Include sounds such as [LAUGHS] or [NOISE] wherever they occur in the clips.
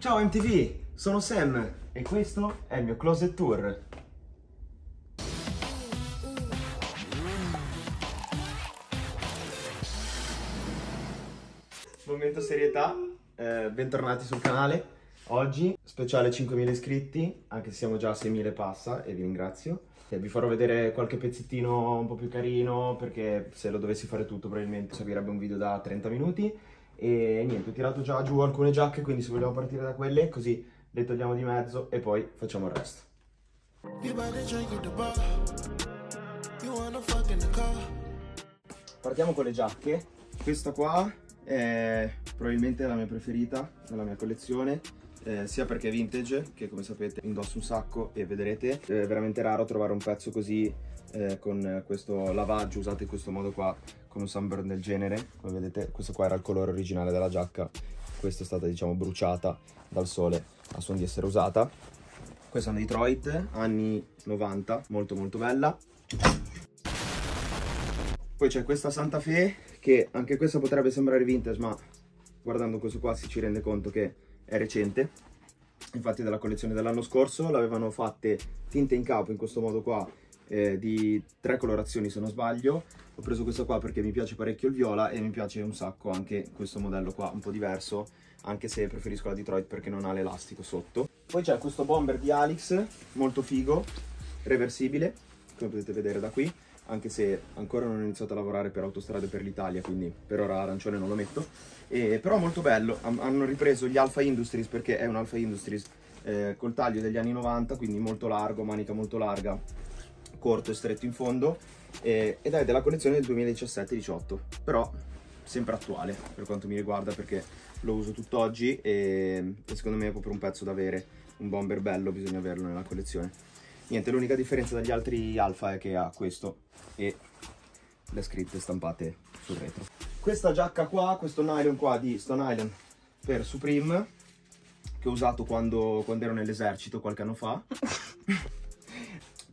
Ciao MTV, sono Sam e questo è il mio closet tour. Momento serietà, eh, bentornati sul canale. Oggi speciale 5.000 iscritti, anche se siamo già a 6.000 passa e vi ringrazio. E vi farò vedere qualche pezzettino un po' più carino perché se lo dovessi fare tutto probabilmente servirebbe un video da 30 minuti. E niente, ho tirato già giù alcune giacche, quindi se vogliamo partire da quelle, così le togliamo di mezzo e poi facciamo il resto. Partiamo con le giacche. Questa qua è probabilmente la mia preferita nella mia collezione. Eh, sia perché è vintage, che come sapete indosso un sacco e vedrete, è veramente raro trovare un pezzo così eh, con questo lavaggio usato in questo modo qua, con un sunburn del genere. Come vedete questo qua era il colore originale della giacca, questa è stata diciamo bruciata dal sole a suon di essere usata. Questa è una Detroit, anni 90, molto molto bella. Poi c'è questa Santa Fe, che anche questa potrebbe sembrare vintage, ma guardando questo qua si ci rende conto che è recente. Infatti della collezione dell'anno scorso l'avevano fatte tinte in capo in questo modo qua, eh, di tre colorazioni se non sbaglio. Ho preso questa qua perché mi piace parecchio il viola e mi piace un sacco anche questo modello qua, un po' diverso, anche se preferisco la Detroit perché non ha l'elastico sotto. Poi c'è questo bomber di Alix, molto figo, reversibile, come potete vedere da qui, anche se ancora non ho iniziato a lavorare per autostrade per l'Italia, quindi per ora arancione non lo metto. E, però molto bello, hanno ripreso gli Alpha Industries perché è un Alpha Industries eh, col taglio degli anni 90, quindi molto largo, manica molto larga, corto e stretto in fondo, eh, ed è della collezione del 2017-18, però sempre attuale per quanto mi riguarda perché lo uso tutt'oggi e, e secondo me è proprio un pezzo da avere un bomber bello bisogna averlo nella collezione. Niente, l'unica differenza dagli altri Alfa è che ha questo e le scritte stampate sul retro. Questa giacca qua, questo nylon qua di Stone Island per Supreme, che ho usato quando, quando ero nell'esercito qualche anno fa. [LAUGHS]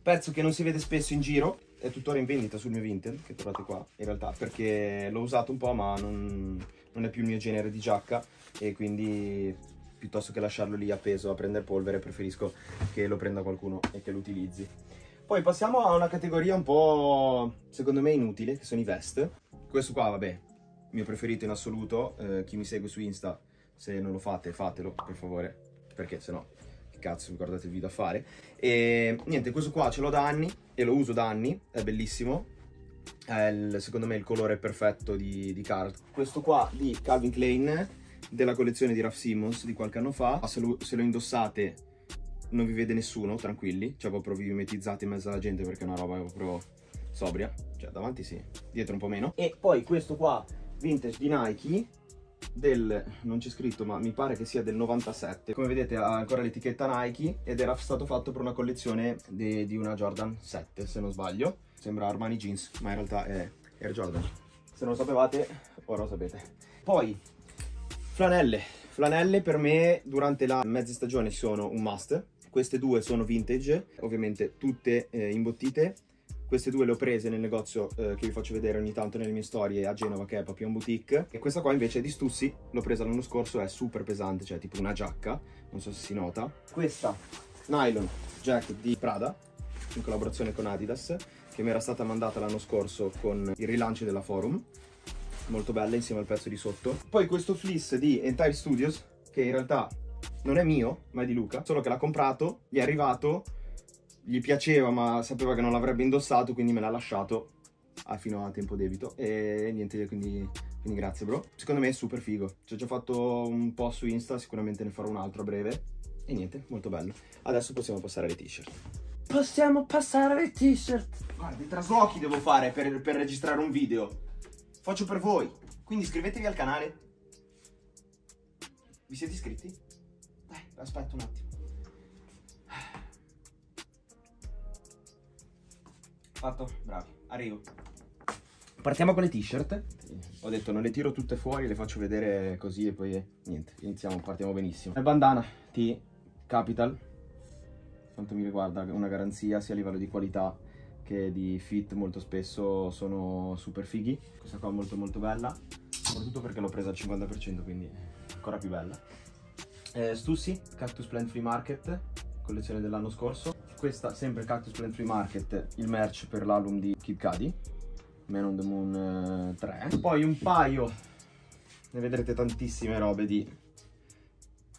Pezzo che non si vede spesso in giro, è tuttora in vendita sul mio Vinted, che trovate qua, in realtà, perché l'ho usato un po' ma non, non è più il mio genere di giacca e quindi piuttosto che lasciarlo lì appeso a prendere polvere preferisco che lo prenda qualcuno e che lo utilizzi. Poi passiamo a una categoria un po' secondo me inutile, che sono i vest. Questo qua, vabbè, mio preferito in assoluto, eh, chi mi segue su Insta, se non lo fate fatelo per favore, perché sennò cazzo mi guardate il video a fare. E niente, questo qua ce l'ho da anni e lo uso da anni, è bellissimo. È il, secondo me il colore perfetto di, di Carl. Questo qua di Calvin Klein della collezione di Raf Simmons di qualche anno fa. Se lo, se lo, indossate non vi vede nessuno, tranquilli, cioè proprio vi mimetizzate in mezzo alla gente perché è una roba proprio sobria, cioè davanti sì, dietro un po' meno. E poi questo qua, vintage di Nike, del, non c'è scritto ma mi pare che sia del 97 come vedete ha ancora l'etichetta Nike ed era stato fatto per una collezione di, di una Jordan 7 se non sbaglio sembra Armani Jeans ma in realtà è Air Jordan se non lo sapevate ora lo sapete poi Flanelle. Flanelle per me durante la mezza stagione sono un must. Queste due sono vintage, ovviamente tutte eh, imbottite. Queste due le ho prese nel negozio eh, che vi faccio vedere ogni tanto nelle mie storie a Genova che è Papillon Boutique. E questa qua invece è di Stussi, l'ho presa l'anno scorso, è super pesante, cioè tipo una giacca, non so se si nota. Questa nylon jacket di Prada, in collaborazione con Adidas, che mi era stata mandata l'anno scorso con il rilancio della Forum molto bella insieme al pezzo di sotto. Poi questo fleece di Entire Studios, che in realtà non è mio, ma è di Luca, solo che l'ha comprato, gli è arrivato, gli piaceva ma sapeva che non l'avrebbe indossato, quindi me l'ha lasciato fino a tempo debito e niente, quindi, quindi grazie bro. Secondo me è super figo, ci ho già fatto un po' su Insta, sicuramente ne farò un altro a breve e niente, molto bello. Adesso possiamo passare alle t-shirt. Possiamo passare alle t-shirt. Guarda, i traslochi devo fare per, per registrare un video faccio per voi. Quindi iscrivetevi al canale. Vi siete iscritti? Dai, aspetta un attimo. Fatto, bravi, arrivo. Partiamo con le t-shirt. Ho detto non le tiro tutte fuori, le faccio vedere così e poi niente, iniziamo, partiamo benissimo. Il bandana T Capital, quanto mi riguarda, una garanzia sia a livello di qualità che di fit molto spesso sono super fighi. Questa qua è molto molto bella, soprattutto perché l'ho presa al 50%, quindi ancora più bella. Eh, Stussy, Cactus Plant Free Market, collezione dell'anno scorso. Questa sempre Cactus Plant Free Market, il merch per l'album di Kid Cudi, Man on the Moon eh, 3. Poi un paio, ne vedrete tantissime robe di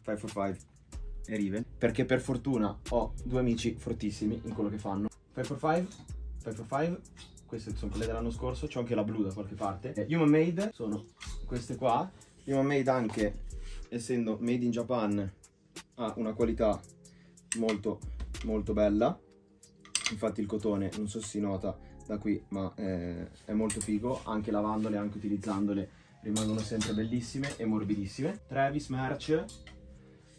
545 e Riven, perché per fortuna ho due amici fortissimi in quello che fanno. 545, 545, queste sono quelle dell'anno scorso, c'ho anche la blu da qualche parte. Eh, Human Made sono queste qua, Human Made anche essendo made in Japan ha una qualità molto molto bella. Infatti il cotone non so se si nota da qui ma eh, è molto figo. Anche lavandole anche utilizzandole rimangono sempre bellissime e morbidissime. Travis Merch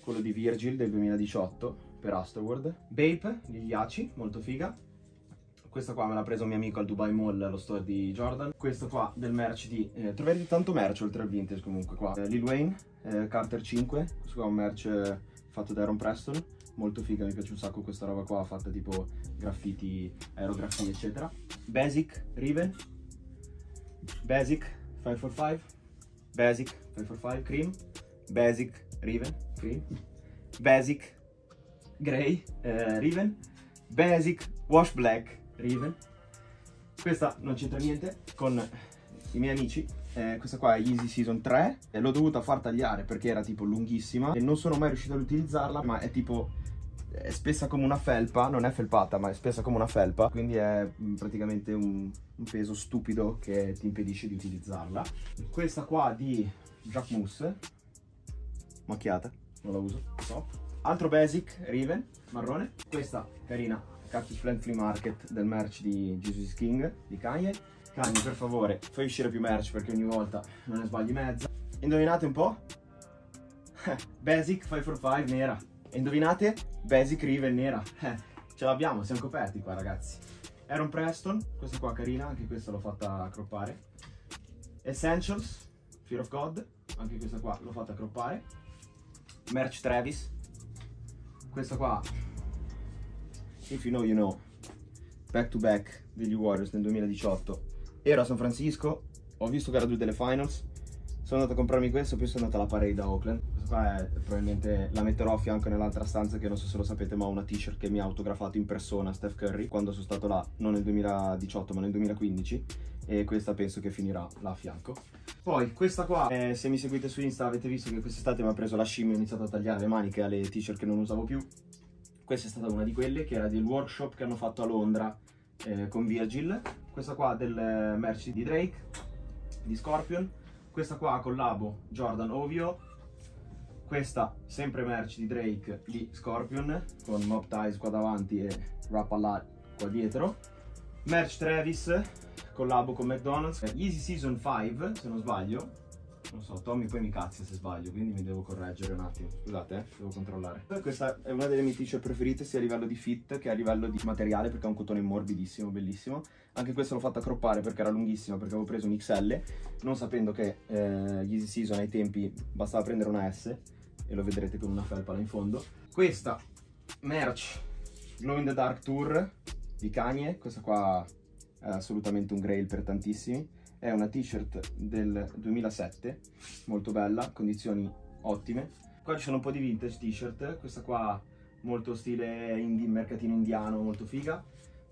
quello di Virgil del 2018 per Astroworld. Bape gli ghiacci molto figa. Questa qua me l'ha preso un mio amico al Dubai Mall, allo store di Jordan. Questo qua del merch di... Eh, troverete tanto merch oltre al vintage comunque qua. Eh, Lil Wayne, eh, Carter 5, questo qua è un merch eh, fatto da Aaron Preston. Molto figa, mi piace un sacco questa roba qua, fatta tipo graffiti, aerografie eccetera. Basic, Riven. Basic, 545. Basic, 545, Cream. Basic, Riven, Cream. Basic, Grey, eh, Riven. Basic, Wash Black, Riven. Questa non c'entra niente con i miei amici. Eh, questa qua è Easy Season 3 e l'ho dovuta far tagliare perché era tipo lunghissima e non sono mai riuscito ad utilizzarla, ma è tipo è spessa come una felpa, non è felpata, ma è spessa come una felpa, quindi è mm, praticamente un, un peso stupido che ti impedisce di utilizzarla. Questa qua di Jacquemus, macchiata, non la uso, top. Altro basic, Riven, marrone. Questa carina, Cactus Plant Flea Market del merch di Jesus King, di Kanye. Kanye, per favore, fai uscire più merch perché ogni volta non ne sbagli mezza. Indovinate un po'? Basic 545 nera. E indovinate? Basic Riven nera. Eh, ce l'abbiamo, siamo coperti qua ragazzi. Aaron Preston, questa qua carina, anche questa l'ho fatta croppare. Essentials, Fear of God, anche questa qua l'ho fatta croppare. Merch Travis, questa qua, if you know you know, back to back degli Warriors nel 2018. Ero a San Francisco, ho visto gara 2 delle finals, sono andato a comprarmi questo, poi sono andato alla parade a Oakland. Questa qua è probabilmente la metterò a fianco nell'altra stanza che non so se lo sapete, ma ho una t-shirt che mi ha autografato in persona Steph Curry quando sono stato là, non nel 2018 ma nel 2015 e questa penso che finirà là a fianco. Poi questa qua, eh, se mi seguite su Insta avete visto che quest'estate mi ha preso la scimmia e ho iniziato a tagliare le maniche alle t-shirt che non usavo più. Questa è stata una di quelle che era del workshop che hanno fatto a Londra eh, con Virgil. Questa qua del eh, merch di Drake, di Scorpion. Questa qua collabo Jordan Ovio. Questa sempre merch di Drake di Scorpion con Mob Ties qua davanti e Rap a Lot qua dietro. Merch Travis, collabo con McDonald's. Easy Season 5, se non sbaglio. Non so, Tommy poi mi cazzia se sbaglio, quindi mi devo correggere un attimo. Scusate, eh, devo controllare. Questa è una delle mie t-shirt preferite sia a livello di fit che a livello di materiale perché è un cotone morbidissimo, bellissimo. Anche questa l'ho fatta croppare perché era lunghissima, perché avevo preso un XL, non sapendo che eh, gli Easy Season ai tempi bastava prendere una S e lo vedrete con una felpa là in fondo. Questa merch Glow in the Dark Tour di Kanye, questa qua è assolutamente un grail per tantissimi. È una t-shirt del 2007, molto bella, condizioni ottime. Qua ci sono un po' di vintage t-shirt, questa qua molto stile indie, mercatino indiano, molto figa.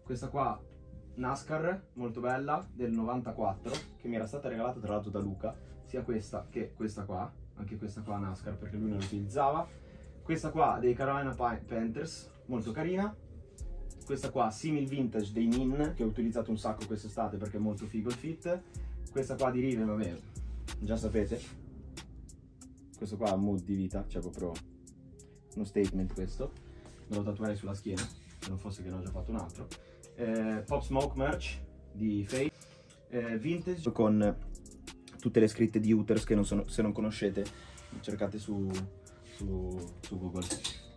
Questa qua NASCAR, molto bella, del 94, che mi era stata regalata tra l'altro da Luca, sia questa che questa qua, anche questa qua NASCAR perché lui non l'utilizzava. Questa qua dei Carolina Panthers, molto carina. Questa qua simil vintage dei Min, che ho utilizzato un sacco quest'estate perché è molto figo il fit. Questa qua di Riven, vabbè, già sapete. Questo qua ha mood di vita, cioè proprio uno statement questo. Me lo tatuerei sulla schiena, se non fosse che ne ho già fatto un altro. Eh, Pop Smoke merch di Faye. Eh, vintage con tutte le scritte di Uter's che non sono, se non conoscete cercate su, su, su Google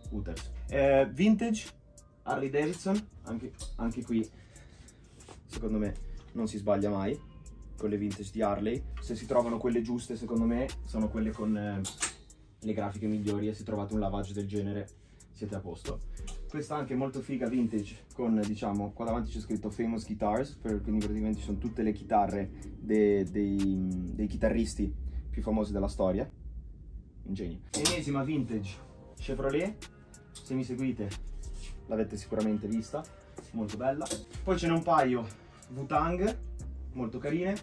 Uter's. Eh, vintage Harley Davidson, anche, anche qui secondo me non si sbaglia mai con le vintage di Harley. Se si trovano quelle giuste secondo me sono quelle con eh, le grafiche migliori e se trovate un lavaggio del genere siete a posto. Questa anche molto figa vintage con diciamo qua davanti c'è scritto Famous Guitars, per, quindi praticamente sono tutte le chitarre de, dei, dei chitarristi più famosi della storia. un genio. Ennesima vintage Chevrolet, se mi seguite l'avete sicuramente vista, molto bella. Poi ce n'è un paio. Wutang, molto carine,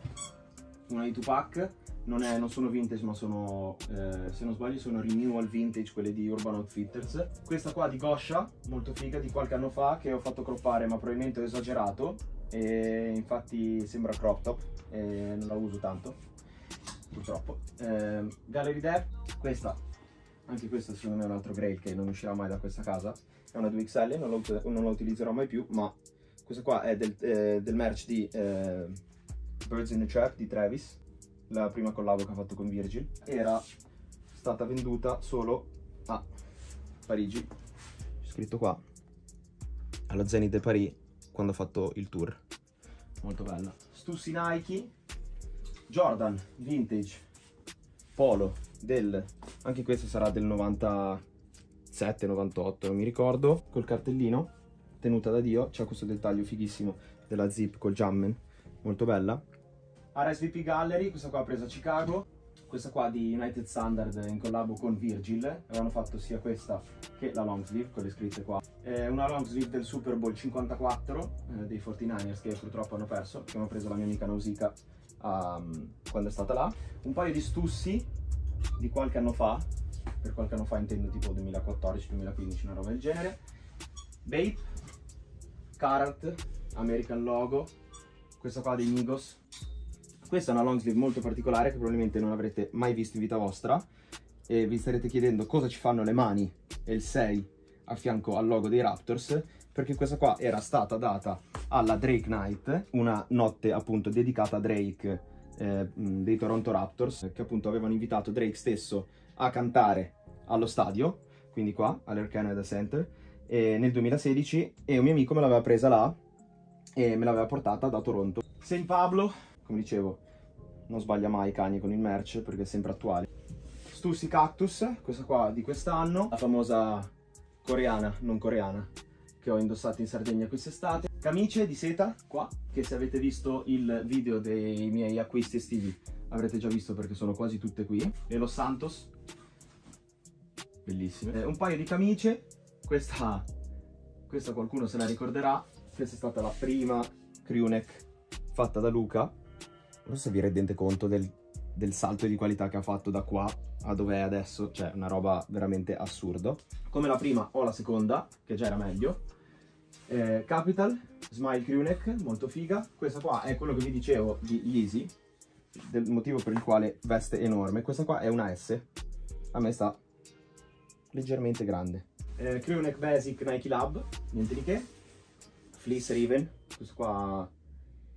una di Tupac, non, è, non sono vintage ma sono, eh, se non sbaglio sono renewal vintage, quelle di Urban Outfitters. Questa qua di Gosha, molto figa, di qualche anno fa che ho fatto croppare ma probabilmente ho esagerato. E infatti sembra crop top. E non la uso tanto, purtroppo. Eh, Gallery Depth, questa, anche questa secondo me è un altro grail che non uscirà mai da questa casa, è una 2XL, non non la utilizzerò mai più, ma questa qua è del, eh, del merch di eh, Birds in the Trap di Travis la prima collabo che ha fatto con Virgil, era stata venduta solo a Parigi, c'è scritto qua, alla Zenith de Paris quando ha fatto il tour. Molto bella. Stussi Nike, Jordan, vintage, polo, del, anche questo sarà del 97, 98, non mi ricordo, col cartellino, tenuta da Dio, c'è questo dettaglio fighissimo della zip col jammen, molto bella RSVP Gallery, questa qua presa a Chicago, questa qua di United Standard in collabo con Virgil, avevano fatto sia questa che la long sleeve, con le scritte qua. È una long sleeve del Super Bowl 54 eh, dei 49ers che purtroppo hanno perso, che abbiamo preso la mia amica Nausicaa um, quando è stata là. Un paio di stussi di qualche anno fa, per qualche anno fa intendo tipo 2014-2015, una roba del genere. Bape, Carrot, American Logo, questa qua dei Migos, questa è una long sleeve molto particolare che probabilmente non avrete mai visto in vita vostra e vi starete chiedendo cosa ci fanno le mani e il 6 a fianco al logo dei Raptors perché questa qua era stata data alla Drake Night, una notte appunto dedicata a Drake eh, dei Toronto Raptors che appunto avevano invitato Drake stesso a cantare allo stadio, quindi qua all'Air Canada Center nel 2016 e un mio amico me l'aveva presa là e me l'aveva portata da Toronto. St. Pablo come dicevo, non sbaglia mai i cani con il merch perché è sempre attuale. Stussy Cactus, questa qua di quest'anno, la famosa coreana, non coreana, che ho indossato in Sardegna quest'estate. Camicie di seta, qua, che se avete visto il video dei miei acquisti estivi avrete già visto perché sono quasi tutte qui. E Los Santos, bellissime. Eh, un paio di camicie, questa, questa qualcuno se la ricorderà, questa è stata la prima crewneck fatta da Luca non so se vi rendete conto del, del salto di qualità che ha fatto da qua a dove è adesso, cioè una roba veramente assurdo. Come la prima ho la seconda, che già era meglio. Eh, Capital, Smile Crewneck, molto figa. Questa qua è quello che vi dicevo di Yeezy, del motivo per il quale veste enorme. Questa qua è una S, a me sta leggermente grande. Eh, Crewneck Basic Nike Lab, niente di che. Fleece Raven, questo qua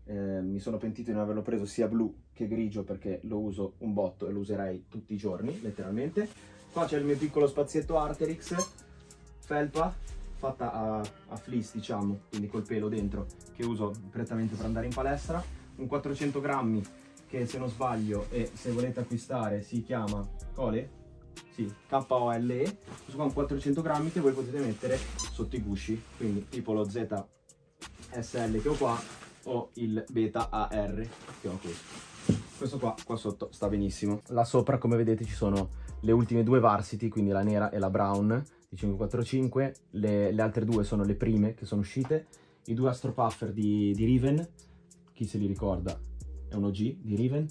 eh, mi sono pentito di non averlo preso sia blu che grigio perché lo uso un botto e lo userei tutti i giorni, letteralmente. Qua c'è il mio piccolo spazietto Arterix, felpa, fatta a, a fleece diciamo, quindi col pelo dentro, che uso prettamente per andare in palestra. Un 400 grammi che se non sbaglio e se volete acquistare si chiama Cole? Sì, KOLE. Questo qua è un 400 grammi che voi potete mettere sotto i gusci, quindi tipo lo ZSL che ho qua ho il beta AR che ho questo questo qua, qua sotto sta benissimo. Là sopra come vedete ci sono le ultime due varsity quindi la nera e la brown di 545 le, le altre due sono le prime che sono uscite. I due Astro Puffer di, di Riven chi se li ricorda? È un OG di Riven.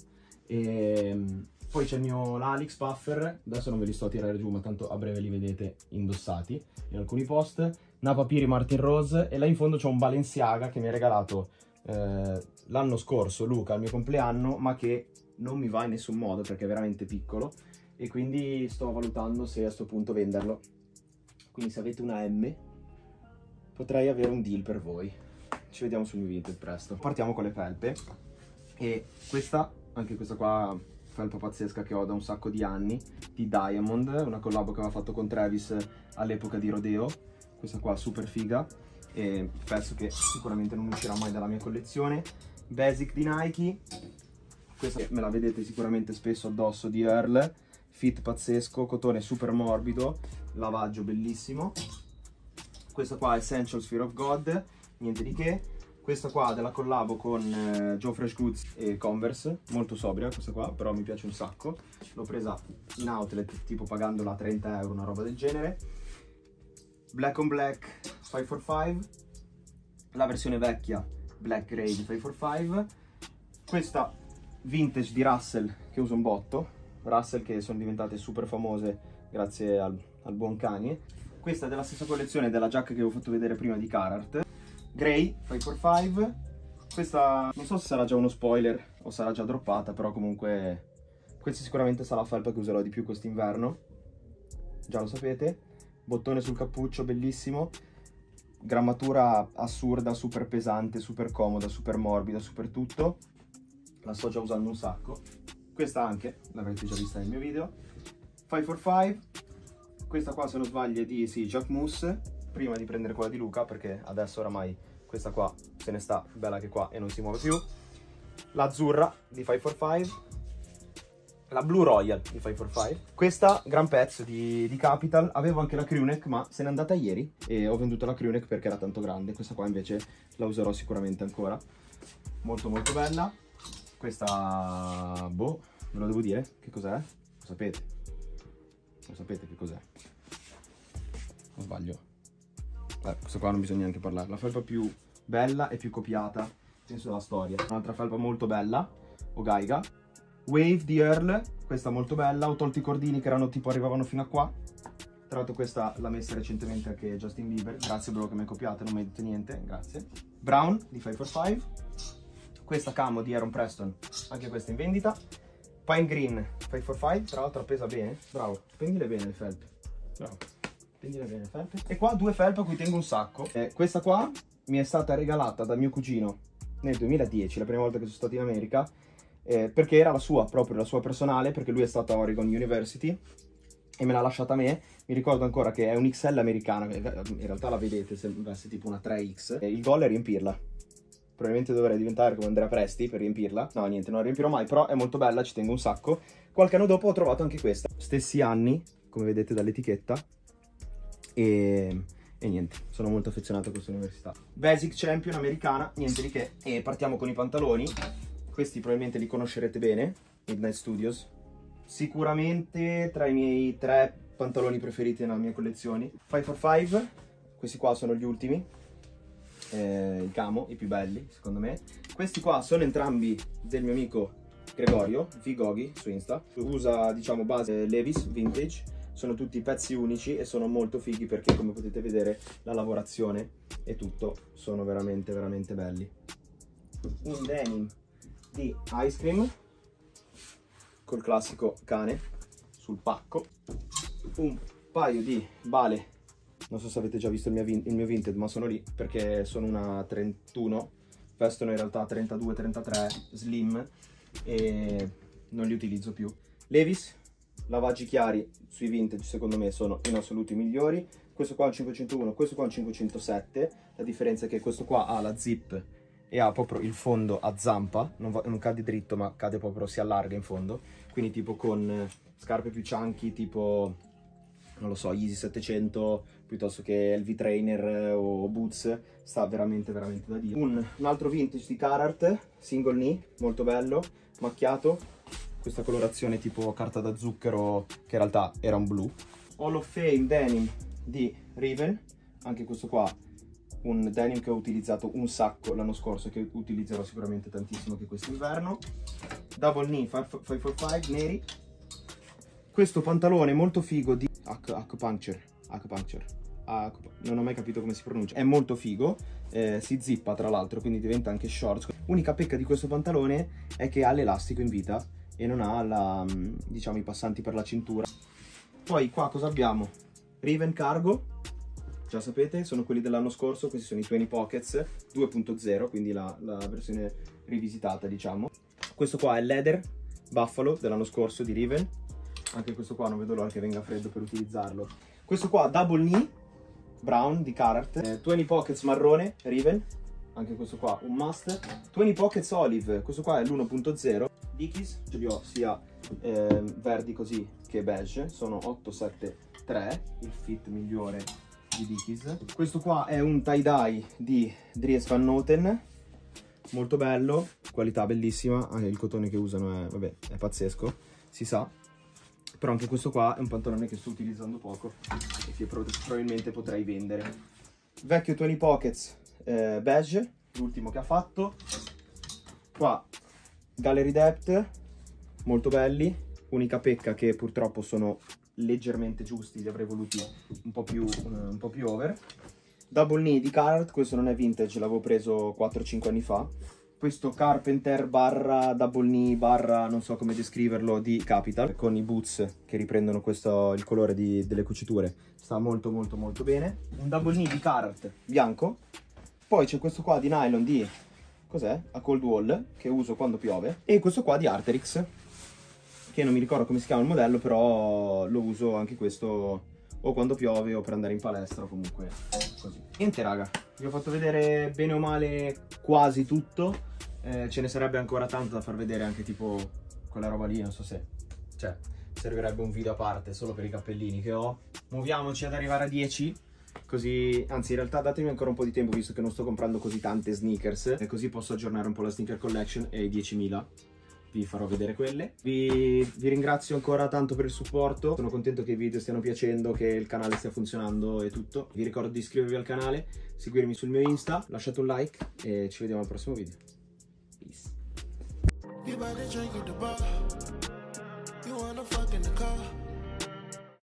E ehm, poi c'è il mio l'Alix Puffer adesso non ve li sto a tirare giù ma tanto a breve li vedete indossati in alcuni post. Napa Piri Martin Rose e là in fondo c'è un Balenciaga che mi ha regalato eh, l'anno scorso Luca al mio compleanno ma che non mi va in nessun modo perché è veramente piccolo. E quindi sto valutando se a questo punto venderlo. Quindi se avete una M potrei avere un deal per voi. Ci vediamo sul mio video presto. Partiamo con le felpe. E questa anche questa qua felpa pazzesca che ho da un sacco di anni di Diamond una collabo che aveva fatto con Travis all'epoca di Rodeo questa qua super figa e penso che sicuramente non uscirà mai dalla mia collezione. Basic di Nike questa me la vedete sicuramente spesso addosso di Earl fit pazzesco, cotone super morbido lavaggio bellissimo. Questa qua è Essential Sphere of God niente di che Questa qua della collabo con eh, Joe Fresh Goods e Converse, molto sobria questa qua, però mi piace un sacco. L'ho presa in outlet, tipo pagandola 30 euro, una roba del genere. Black on Black 545, la versione vecchia Black Grey di 545. Questa vintage di Russell che uso un botto, Russell che sono diventate super famose grazie al, al buon Kanye. Questa è della stessa collezione della giacca che avevo fatto vedere prima di Carhartt. Grey 545. Questa non so se sarà già uno spoiler o sarà già droppata, però comunque questa sicuramente sarà la felpa che userò di più quest'inverno. Già lo sapete. Bottone sul cappuccio, bellissimo. Grammatura assurda, super pesante, super comoda, super morbida, super tutto. La sto già usando un sacco. Questa anche, l'avrete già vista nel mio video. 545. Questa qua se non sbaglio è di sì, Jacquemus prima di prendere quella di Luca perché adesso oramai questa qua se ne sta bella che qua e non si muove più. L'azzurra di 545 la Blue Royal di 545 questa gran pezzo di, di, Capital. Avevo anche la crewneck ma se n'è andata ieri e ho venduto la crewneck perché era tanto grande. Questa qua invece la userò sicuramente ancora. Molto molto bella. Questa boh ve lo devo dire? Che cos'è? Lo sapete? Lo sapete che cos'è? Non sbaglio eh, questo qua non bisogna neanche parlare. La felpa più bella e più copiata, penso, della storia. Un'altra felpa molto bella, Ogaiga. Wave di Earl, questa molto bella. Ho tolto i cordini che erano tipo arrivavano fino a qua. Tra l'altro questa l'ha messa recentemente anche Justin Bieber. Grazie bro che mi hai copiato, non mi hai detto niente, grazie. Brown di 545. Questa camo di Aaron Preston, anche questa in vendita. Pine Green 545, tra l'altro pesa bene. Bravo, prendile bene le felpe. Bravo bene felpe. E qua due felpe a cui tengo un sacco. Eh, questa qua mi è stata regalata da mio cugino nel 2010, la prima volta che sono stato in America, eh, perché era la sua, proprio la sua personale, perché lui è stato a Oregon University e me l'ha lasciata a me. Mi ricordo ancora che è un XL americana, in realtà la vedete se avesse tipo una 3X. E il goal è riempirla. Probabilmente dovrei diventare come Andrea Presti per riempirla. No, niente, non la riempirò mai, però è molto bella, ci tengo un sacco. Qualche anno dopo ho trovato anche questa. Stessi anni, come vedete dall'etichetta, e, e niente, sono molto affezionato a questa università. Basic Champion americana, niente di che. E partiamo con i pantaloni. Questi probabilmente li conoscerete bene, Midnight Studios. Sicuramente tra i miei tre pantaloni preferiti nella mia collezione. 545, questi qua sono gli ultimi. Eh, il camo, i più belli, secondo me. Questi qua sono entrambi del mio amico Gregorio, Vigogi su Insta. Usa, diciamo, base Levis Vintage sono tutti pezzi unici e sono molto fighi perché come potete vedere la lavorazione e tutto sono veramente veramente belli. Un denim di ice cream col classico cane sul pacco. Un paio di bale. Non so se avete già visto il mio, il mio vintage ma sono lì perché sono una 31 vestono in realtà 32-33 slim e non li utilizzo più. Levis lavaggi chiari sui vintage secondo me sono in assoluto i migliori. Questo qua è un 501 questo qua è un 507 la differenza è che questo qua ha la zip e ha proprio il fondo a zampa. Non, va, non cade dritto ma cade proprio si allarga in fondo. Quindi tipo con eh, scarpe più chunky tipo non lo so Easy 700 piuttosto che LV Trainer eh, o Boots sta veramente veramente da dire un, un altro vintage di Carhartt single knee molto bello macchiato questa colorazione tipo carta da zucchero che in realtà era un blu. Hall of Fame Denim di Riven, anche questo qua un denim che ho utilizzato un sacco l'anno scorso e che utilizzerò sicuramente tantissimo anche quest'inverno. Double Knee 545 neri. Questo pantalone molto figo di Acupuncture, Acupuncture. non ho mai capito come si pronuncia, è molto figo, eh, si zippa tra l'altro, quindi diventa anche shorts. Unica pecca di questo pantalone è che ha l'elastico in vita, e non ha la, mm, diciamo, i passanti per la cintura. Poi qua cosa abbiamo? Raven Cargo, già sapete, sono quelli dell'anno scorso, questi sono i 20 Pockets 2.0, quindi la, la, versione rivisitata, diciamo. Questo qua è Leather Buffalo dell'anno scorso di Raven, anche questo qua non vedo l'ora che venga freddo per utilizzarlo. Questo qua Double Knee Brown di Carhartt, eh, 20 Pockets marrone Raven, anche questo qua un must. 20 Pockets Olive, questo qua è l'1.0. Dickies, ce li ho sia eh, verdi così che beige, sono 873, il fit migliore di Dickies. Questo qua è un tie-dye di Dries Van Noten, molto bello, qualità bellissima, anche il cotone che usano è, vabbè, è pazzesco, si sa. Però anche questo qua è un pantalone che sto utilizzando poco e che probabilmente potrei vendere. Vecchio Tony Pockets eh, beige, l'ultimo che ha fatto. Qua Gallery Depth, molto belli. Unica pecca che purtroppo sono leggermente giusti, li avrei voluti un po' più, uh, un po più over. Double knee di Carhartt, questo non è vintage, l'avevo preso 4-5 anni fa. Questo Carpenter barra double knee barra non so come descriverlo di Capital con i boots che riprendono questo, il colore di, delle cuciture. Sta molto molto molto bene. Un double knee di Carhartt bianco. Poi c'è questo qua di nylon di cos'è? A cold wall che uso quando piove. E questo qua di Arterix che non mi ricordo come si chiama il modello, però lo uso anche questo o quando piove o per andare in palestra o comunque così. Niente raga, vi ho fatto vedere bene o male quasi tutto, eh, ce ne sarebbe ancora tanto da far vedere anche tipo quella roba lì, non so se, cioè servirebbe un video a parte solo per i cappellini che ho. Muoviamoci ad arrivare a 10 così anzi in realtà datemi ancora un po' di tempo visto che non sto comprando così tante sneakers e così posso aggiornare un po' la sneaker collection e i 10.000 vi farò vedere quelle. Vi, vi, ringrazio ancora tanto per il supporto, sono contento che i video stiano piacendo, che il canale stia funzionando e tutto. Vi ricordo di iscrivervi al canale, seguirmi sul mio Insta, lasciate un like e ci vediamo al prossimo video. Peace.